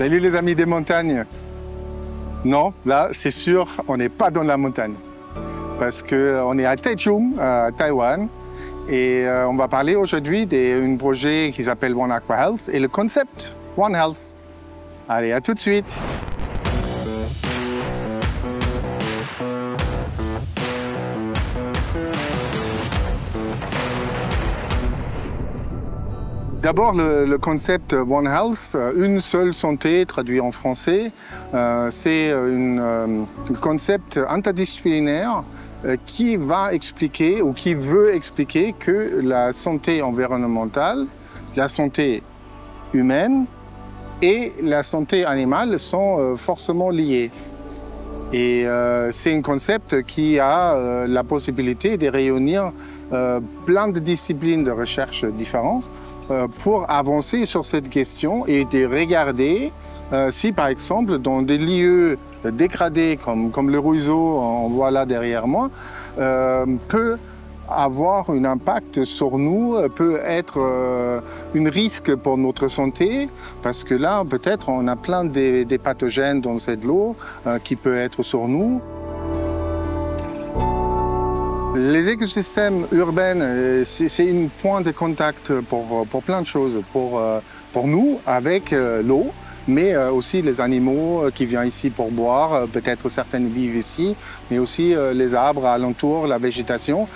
Salut les amis des montagnes. Non, là, c'est sûr, on n'est pas dans la montagne. Parce qu'on est à Taichung, à Taïwan. Et euh, on va parler aujourd'hui d'un projet qui s'appelle One Aqua Health et le concept One Health. Allez, à tout de suite. D'abord, le, concept One Health, euh, une seule santé, traduit en français, euh, c'est un concept interdisciplinaire euh, qui va expliquer ou qui veut expliquer que la santé environnementale, la santé humaine et la santé animale sont forcément liées. Et c'est un concept qui a la possibilité de réunir plein de disciplines de recherche différentes euh, pour avancer sur cette question et de regarder euh, si, par exemple, dans des lieux dégradés comme, le ruisseau, on voit là derrière moi, euh, peut avoir un impact sur nous, peut être un risque pour notre santé, parce que là, peut-être, on a plein de, des pathogènes dans cette eau qui peut être sur nous. Les écosystèmes urbains, euh, c'est une point de contact pour, pour plein de choses, pour, euh, nous avec euh, l'eau, mais euh, aussi les animaux euh, qui viennent ici pour boire, euh, peut-être certaines vivent ici, mais aussi les arbres alentour, la végétation.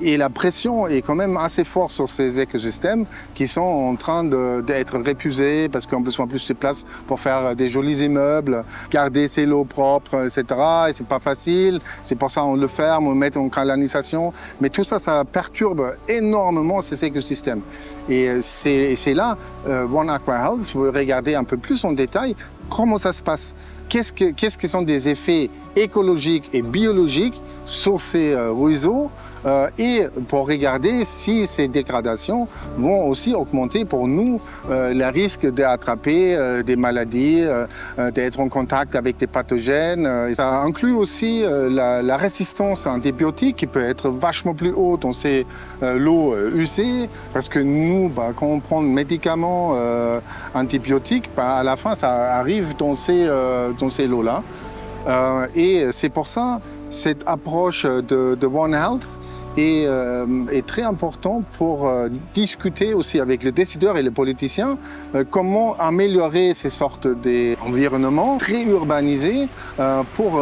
Et la pression est quand même assez forte sur ces écosystèmes qui sont en train d'être répusés parce qu'on a besoin plus de place pour faire des jolis immeubles, garder ses lots propres, etc. Et c'est pas facile. C'est pour ça qu'on le ferme, on le met en canalisation. Mais tout ça, ça perturbe énormément ces écosystèmes. Et c'est là, One Aqua Health, vous regardez un peu plus en détail comment ça se passe. Qu'est-ce que, sont des effets écologiques et biologiques sur ces euh, ruisseaux euh, et pour regarder si ces dégradations vont aussi augmenter pour nous euh, le risque d'attraper euh, des maladies, euh, d'être en contact avec des pathogènes. Ça inclut aussi la, résistance antibiotique qui peut être vachement plus haute dans ces lots usés parce que nous, bah, quand on prend des médicaments antibiotiques, bah, à la fin, ça arrive dans ces, ces lots-là. Euh, et c'est pour ça cette approche de, One Health est, euh, très important pour euh, discuter aussi avec les décideurs et les politiciens comment améliorer ces sortes d'environnements très urbanisés pour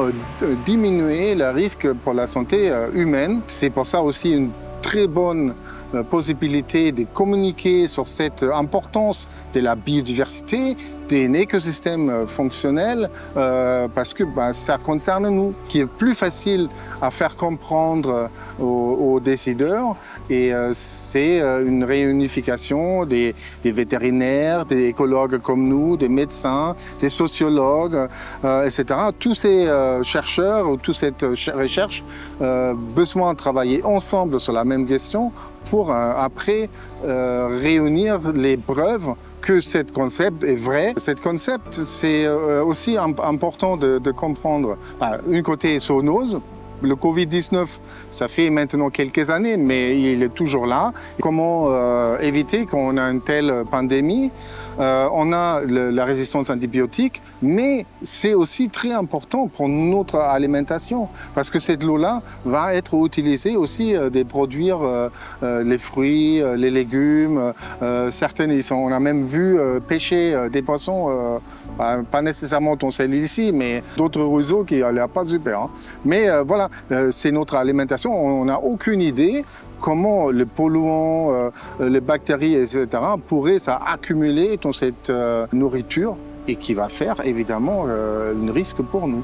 diminuer le risque pour la santé humaine. C'est pour ça aussi une très bonne possibilité de communiquer sur cette importance de la biodiversité, d'un écosystème fonctionnel, euh, parce que ben, ça concerne nous, qui est plus facile à faire comprendre aux, aux décideurs. Et euh, c'est une réunification des, vétérinaires, des écologues comme nous, des médecins, des sociologues, euh, etc. Tous ces chercheurs ou toute cette recherche besoin de travailler ensemble sur la même question pour euh, après euh, réunir les preuves que ce concept est vrai. Ce concept, c'est euh, aussi important de, comprendre. Bah, un côté zoonose, le Covid-19, ça fait maintenant quelques années, mais il est toujours là. Comment éviter qu'on a une telle pandémie? Euh, On a la résistance antibiotique, mais c'est aussi très important pour notre alimentation, parce que cette eau-là va être utilisée aussi euh, de produire euh, euh, les fruits, les légumes. certaines, on a même vu pêcher des poissons, pas nécessairement ton ici, mais d'autres ruisseaux qui n'allaient pas super. Hein. Mais voilà, c'est notre alimentation. On n'a aucune idée comment les polluants, euh, les bactéries, etc. pourraient s'accumuler dans cette euh, nourriture et qui va faire évidemment un risque pour nous.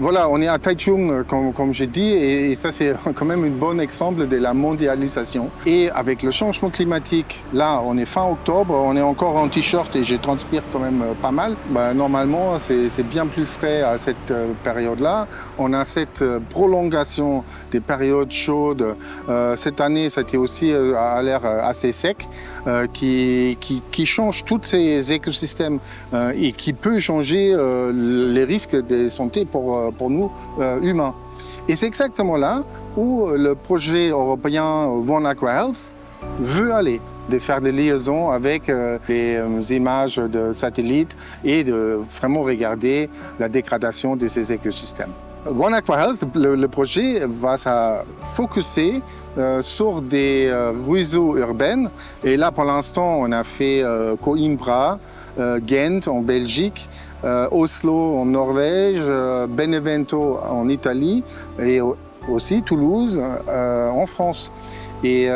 Voilà, on est à Taichung, comme, comme j'ai dit, et, et ça c'est quand même un bon exemple de la mondialisation. Et avec le changement climatique, là on est fin octobre, on est encore en t-shirt et je transpire quand même pas mal. Bah, normalement c'est bien plus frais à cette euh, période-là. On a cette euh, prolongation des périodes chaudes. Euh, cette année, été aussi euh, à l'air assez sec, euh, qui, qui, qui, change tous ces écosystèmes et qui peut changer les risques de santé pour pour nous euh, humains. Et c'est exactement là où le projet européen One Aqua Health veut aller. de faire des liaisons avec les images de satellites et de vraiment regarder la dégradation de ces écosystèmes. One Aqua Health, le, projet va se focuser euh, sur des euh, ruisseaux urbains. Et là, pour l'instant, on a fait euh, Coimbra, Ghent en Belgique, Oslo en Norvège, Benevento en Italie et aussi Toulouse en France. Et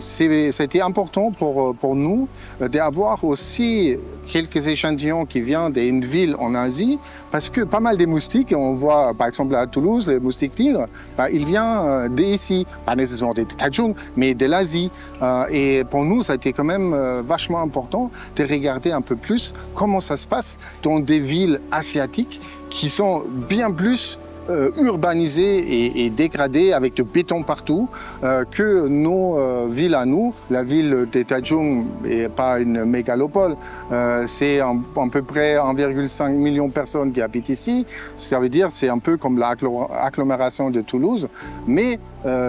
c'était important pour, pour nous d'avoir aussi quelques échantillons qui viennent d'une ville en Asie, parce que pas mal des moustiques, on voit par exemple à Toulouse, les moustiques tigres, bah, ils viennent euh, d'ici, pas nécessairement des Tachung, mais de l'Asie. Euh, et pour nous, ça a été quand même euh, vachement important de regarder un peu plus comment ça se passe dans des villes asiatiques qui sont bien plus euh, urbanisé et, dégradé avec du béton partout euh, que nos euh, villes à nous. La ville de Taichung n'est pas une mégalopole, c'est à peu près 1,5 million de personnes qui habitent ici. Ça veut dire c'est un peu comme l'agglomération de Toulouse, mais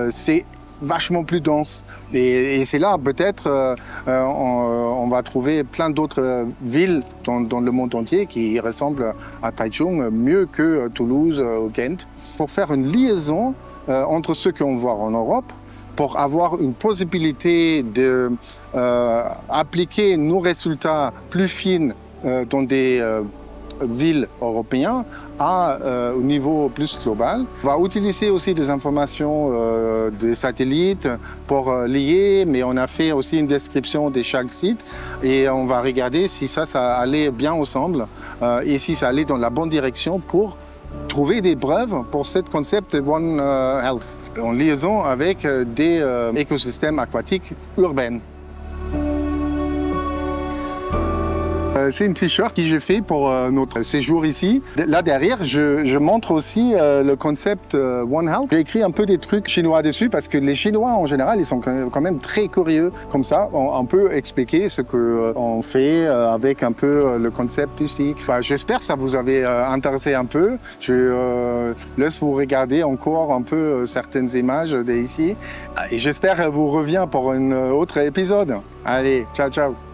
c'est vachement plus dense. Et, c'est là, peut-être, euh, euh, on, va trouver plein d'autres villes dans, le monde entier qui ressemblent à Taichung mieux que Toulouse ou Kent. Pour faire une liaison euh, entre ceux qu'on voit en Europe, pour avoir une possibilité d'appliquer nos résultats plus fins dans des villes européennes à euh, au niveau plus global. On va utiliser aussi des informations euh, des satellites pour euh, lier, mais on a fait aussi une description de chaque site et on va regarder si ça, ça allait bien ensemble et si ça allait dans la bonne direction pour trouver des preuves pour ce concept de One Health en liaison avec des écosystèmes aquatiques urbains. C'est une t-shirt que j'ai fait pour euh, notre séjour ici. Là derrière, je, montre aussi euh, le concept One Health. J'ai écrit un peu des trucs chinois dessus parce que les Chinois en général, ils sont quand même très curieux. Comme ça, on, peut expliquer ce qu'on fait avec un peu le concept ici. J'espère que ça vous avait intéressé un peu. Je laisse vous regarder encore un peu certaines images d'ici. Et j'espère vous reviens pour un autre épisode. Allez, ciao ciao